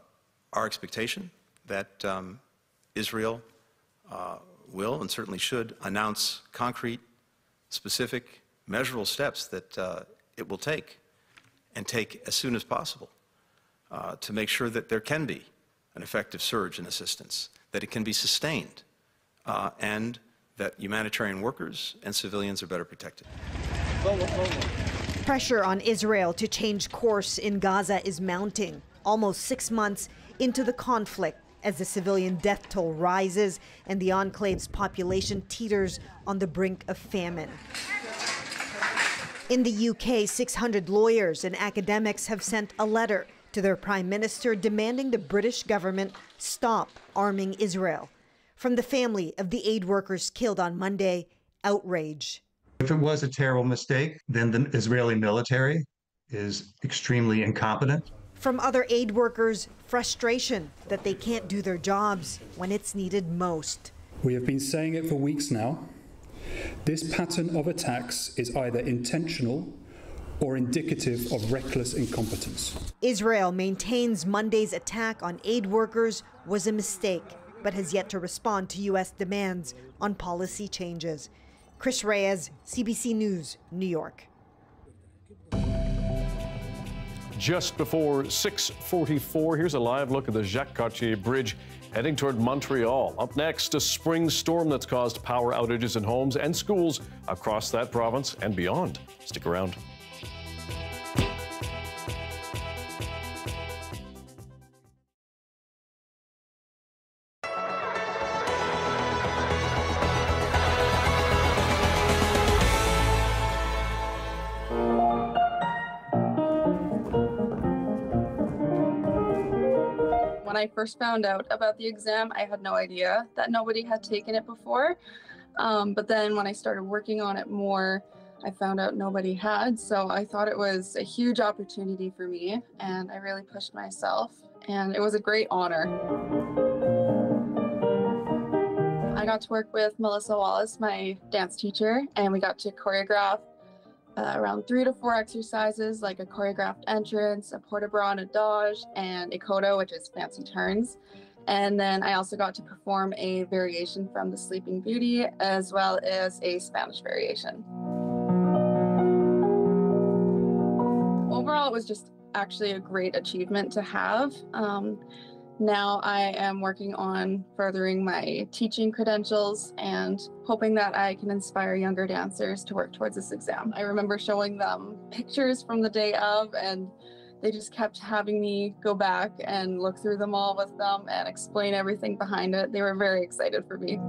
our expectation that um, Israel uh, will and certainly should announce concrete, specific, measurable steps that uh, it will take and take as soon as possible uh, to make sure that there can be an effective surge in assistance, that it can be sustained, uh, and that humanitarian workers and civilians are better protected. Pressure on Israel to change course in Gaza is mounting almost six months into the conflict as the civilian death toll rises and the enclave's population teeters on the brink of famine. In the UK, 600 lawyers and academics have sent a letter to their prime minister demanding the British government stop arming Israel. From the family of the aid workers killed on Monday, outrage. If it was a terrible mistake, then the Israeli military is extremely incompetent. From other aid workers, frustration that they can't do their jobs when it's needed most. We have been saying it for weeks now. This pattern of attacks is either intentional or indicative of reckless incompetence. Israel maintains Monday's attack on aid workers was a mistake, but has yet to respond to U.S. demands on policy changes. Chris Reyes, CBC News, New York. Just before 6:44. Here's a live look at the Jacques Cartier Bridge heading toward Montreal. Up next, a spring storm that's caused power outages in homes and schools across that province and beyond. Stick around. I first found out about the exam, I had no idea that nobody had taken it before. Um, but then when I started working on it more, I found out nobody had. So I thought it was a huge opportunity for me, and I really pushed myself, and it was a great honor. I got to work with Melissa Wallace, my dance teacher, and we got to choreograph uh, around three to four exercises like a choreographed entrance, a port de bras and adage, and a coda, which is fancy turns. And then I also got to perform a variation from the Sleeping Beauty as well as a Spanish variation. Overall, it was just actually a great achievement to have. Um, now I am working on furthering my teaching credentials and hoping that I can inspire younger dancers to work towards this exam. I remember showing them pictures from the day of and they just kept having me go back and look through them all with them and explain everything behind it. They were very excited for me.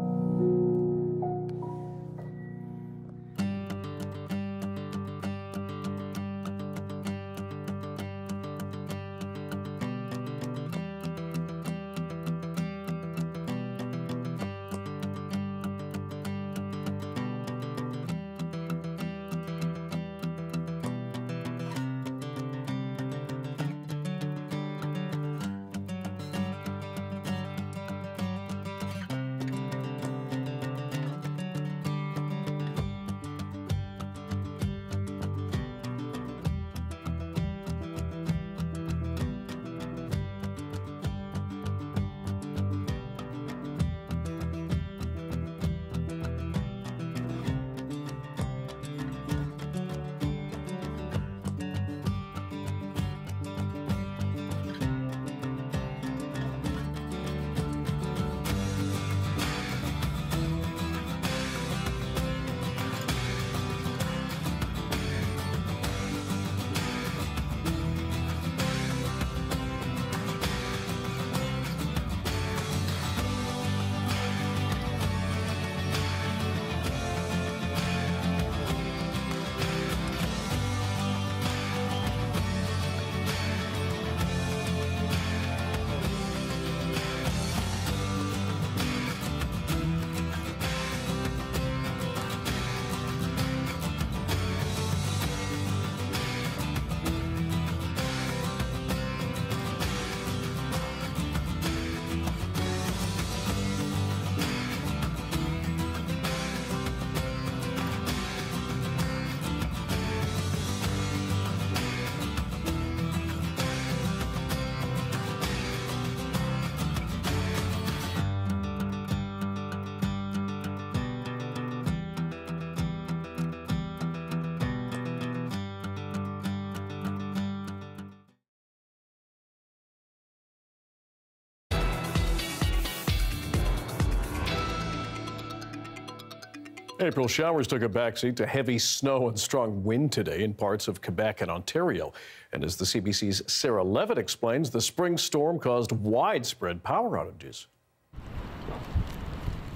April showers took a backseat to heavy snow and strong wind today in parts of Quebec and Ontario. And as the CBC's Sarah Levitt explains, the spring storm caused widespread power outages.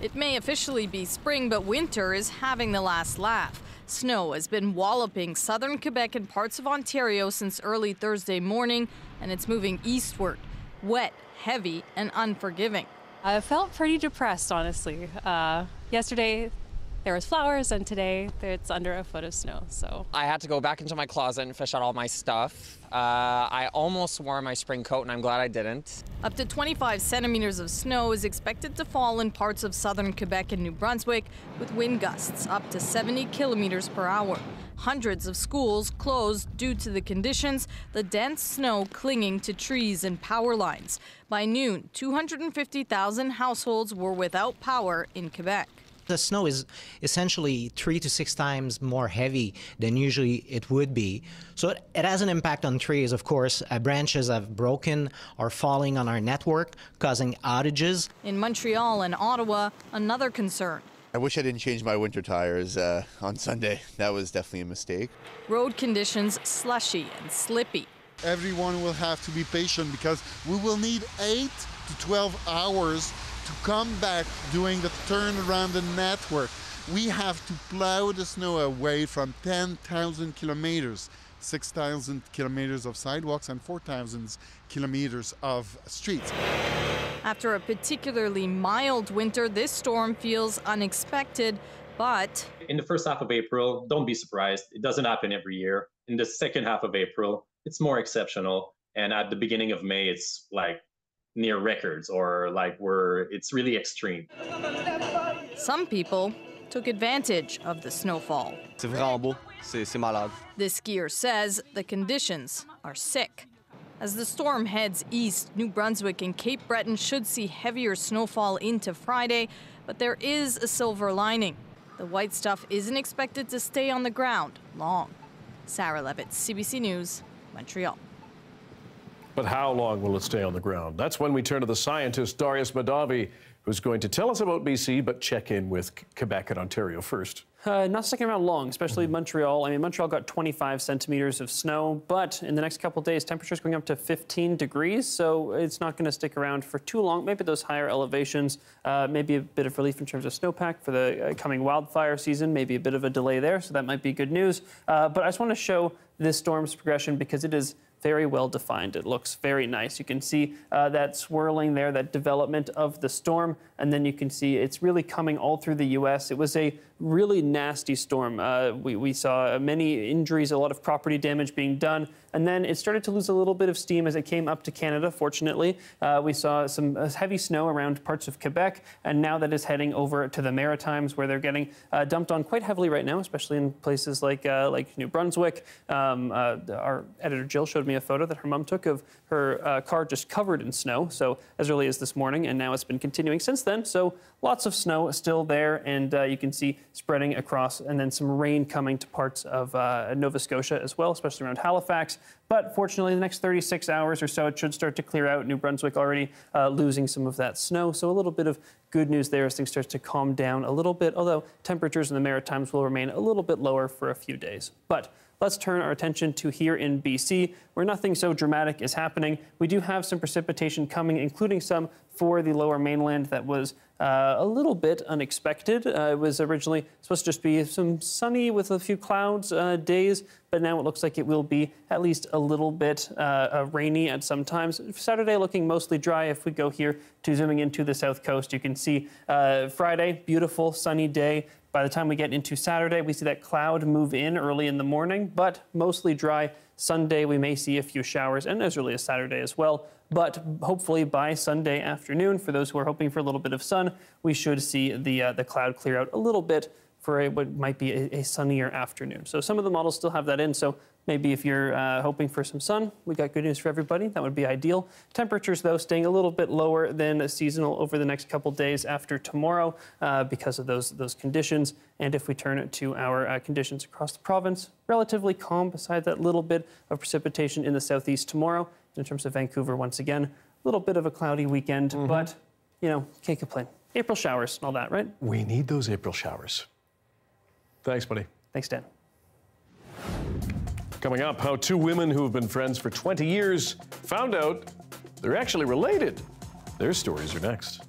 It may officially be spring, but winter is having the last laugh. Snow has been walloping southern Quebec and parts of Ontario since early Thursday morning, and it's moving eastward. Wet, heavy, and unforgiving. I felt pretty depressed, honestly. Uh, yesterday, there was flowers, and today it's under a foot of snow. So I had to go back into my closet and fish out all my stuff. Uh, I almost wore my spring coat, and I'm glad I didn't. Up to 25 centimeters of snow is expected to fall in parts of southern Quebec and New Brunswick, with wind gusts up to 70 kilometers per hour. Hundreds of schools closed due to the conditions, the dense snow clinging to trees and power lines. By noon, 250,000 households were without power in Quebec. The snow is essentially three to six times more heavy than usually it would be. So it, it has an impact on trees, of course. Uh, branches have broken or falling on our network, causing outages. In Montreal and Ottawa, another concern. I wish I didn't change my winter tires uh, on Sunday. That was definitely a mistake. Road conditions slushy and slippy. Everyone will have to be patient because we will need 8 to 12 hours to come back doing the turn around the network. We have to plow the snow away from 10,000 kilometers, 6,000 kilometers of sidewalks and 4,000 kilometers of streets. After a particularly mild winter, this storm feels unexpected, but in the first half of April, don't be surprised. It doesn't happen every year. In the second half of April, it's more exceptional. And at the beginning of May, it's like near records or like we're it's really extreme. Some people took advantage of the snowfall. C'est vraiment beau. C'est malade. This skier says the conditions are sick. As the storm heads east, New Brunswick and Cape Breton should see heavier snowfall into Friday, but there is a silver lining. The white stuff isn't expected to stay on the ground long. Sarah Levitt, CBC News, Montreal. But how long will it stay on the ground? That's when we turn to the scientist Darius Mahdavi, who's going to tell us about BC, but check in with Quebec and Ontario first. Uh, not sticking around long, especially Montreal. I mean, Montreal got 25 centimeters of snow, but in the next couple days, temperatures going up to 15 degrees, so it's not going to stick around for too long. Maybe those higher elevations, uh, maybe a bit of relief in terms of snowpack for the uh, coming wildfire season, maybe a bit of a delay there, so that might be good news. Uh, but I just want to show this storm's progression because it is very well defined. It looks very nice. You can see uh, that swirling there, that development of the storm, and then you can see it's really coming all through the U.S. It was a really nasty storm. Uh, we, we saw many injuries, a lot of property damage being done, and then it started to lose a little bit of steam as it came up to Canada, fortunately. Uh, we saw some uh, heavy snow around parts of Quebec, and now that is heading over to the Maritimes, where they're getting uh, dumped on quite heavily right now, especially in places like, uh, like New Brunswick. Um, uh, our editor Jill showed me a photo that her mom took of her car just covered in snow, so as early as this morning, and now it's been continuing since then. So lots of snow still there, and you can see spreading across, and then some rain coming to parts of Nova Scotia as well, especially around Halifax. But fortunately, the next 36 hours or so, it should start to clear out. New Brunswick already uh, losing some of that snow. So a little bit of good news there as things start to calm down a little bit, although temperatures in the Maritimes will remain a little bit lower for a few days. But let's turn our attention to here in BC, where nothing so dramatic is happening. We do have some precipitation coming, including some for the lower mainland that was uh, a little bit unexpected. Uh, it was originally supposed to just be some sunny with a few clouds uh, days, but now it looks like it will be at least a little bit uh, uh, rainy at some times. Saturday looking mostly dry. If we go here to zooming into the south coast, you can see uh, Friday, beautiful sunny day. By the time we get into Saturday, we see that cloud move in early in the morning, but mostly dry. Sunday, we may see a few showers, and as early as Saturday as well. But hopefully by Sunday afternoon, for those who are hoping for a little bit of sun, we should see the, uh, the cloud clear out a little bit for a, what might be a, a, sunnier afternoon. So some of the models still have that in. So maybe if you're uh, hoping for some sun, we got good news for everybody. That would be ideal. Temperatures, though, staying a little bit lower than seasonal over the next couple days after tomorrow uh, because of those those conditions. And if we turn it to our uh, conditions across the province, relatively calm. Besides that little bit of precipitation in the southeast tomorrow. In terms of Vancouver, once again, a little bit of a cloudy weekend, mm-hmm. but you know, can't complain. April showers and all that, right? We need those April showers. Thanks, buddy. Thanks, Dan. Coming up, how two women who have been friends for 20 years found out they're actually related. Their stories are next.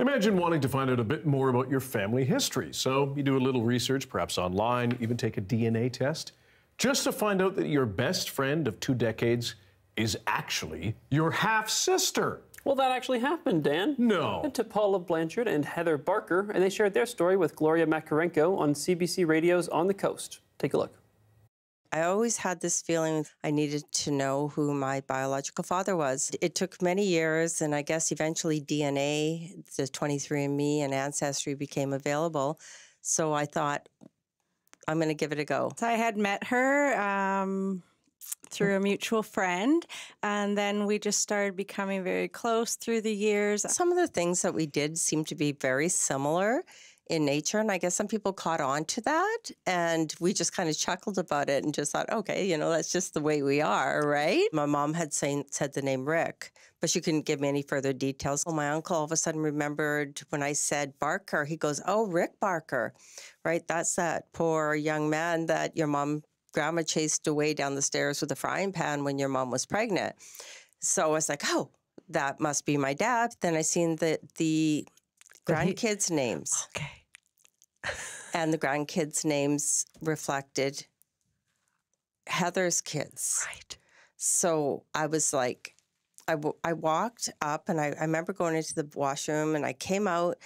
Imagine wanting to find out a bit more about your family history. So you do a little research, perhaps online, even take a DNA test, just to find out that your best friend of two decades is actually your half sister. Well, that actually happened, Dan. No. To Paula Blanchard and Heather Barker, and they shared their story with Gloria Macarenko on CBC Radio's On the Coast. Take a look. I always had this feeling I needed to know who my biological father was. It took many years, and I guess eventually DNA, the 23andMe and Ancestry became available. So I thought, I'm going to give it a go. So I had met her um, through a mutual friend, and then we just started becoming very close through the years. Some of the things that we did seemed to be very similar in nature, and I guess some people caught on to that, and we just kind of chuckled about it and just thought, okay, you know, that's just the way we are, right? My mom had say, said the name Rick, but she couldn't give me any further details. Well, my uncle all of a sudden remembered when I said Barker, he goes, oh, Rick Barker, right? That's that poor young man that your mom grandma chased away down the stairs with a frying pan when your mom was pregnant. So I was like, oh, that must be my dad. Then I seen the the grandkids' names. Okay. and the grandkids' names reflected Heather's kids. Right. So I was like, I, w- I walked up and I, I remember going into the washroom and I came out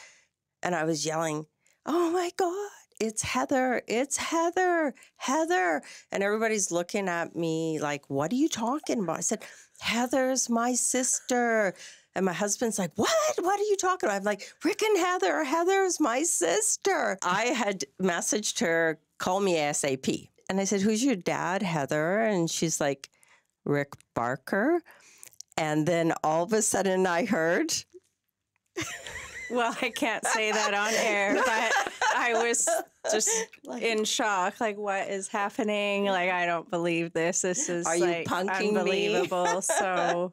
and I was yelling, Oh my God, it's Heather, it's Heather, Heather. And everybody's looking at me like, What are you talking about? I said, Heather's my sister. And my husband's like, What? What are you talking about? I'm like, Rick and Heather, Heather's my sister. I had messaged her, Call me ASAP. And I said, Who's your dad, Heather? And she's like, Rick Barker. And then all of a sudden I heard, Well, I can't say that on air, but I was just in shock. Like, what is happening? Like, I don't believe this. This is Are you like punking me? unbelievable. so,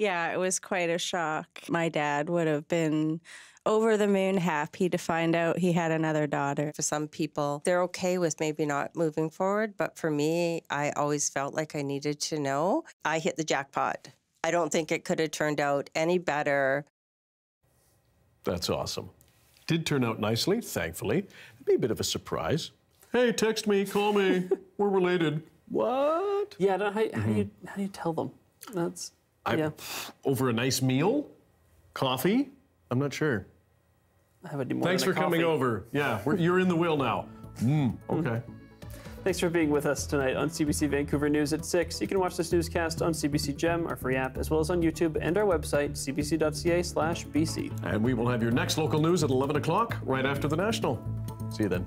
Yeah, it was quite a shock. My dad would have been over the moon happy to find out he had another daughter. For some people, they're okay with maybe not moving forward, but for me, I always felt like I needed to know. I hit the jackpot. I don't think it could have turned out any better. That's awesome. Did turn out nicely, thankfully. It'd be a bit of a surprise. Hey, text me, call me. We're related. What? Yeah, I don't- how, how do you how do you tell them? That's I, yeah. Over a nice meal? Coffee? I'm not sure. I have a more Thanks for coming over. Yeah, we're, you're in the wheel now. Mm, okay. Thanks for being with us tonight on CBC Vancouver News at 6. You can watch this newscast on CBC Gem, our free app, as well as on YouTube and our website, cbc.ca slash BC. And we will have your next local news at 11 o'clock, right after the National. See you then.